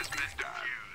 has been done.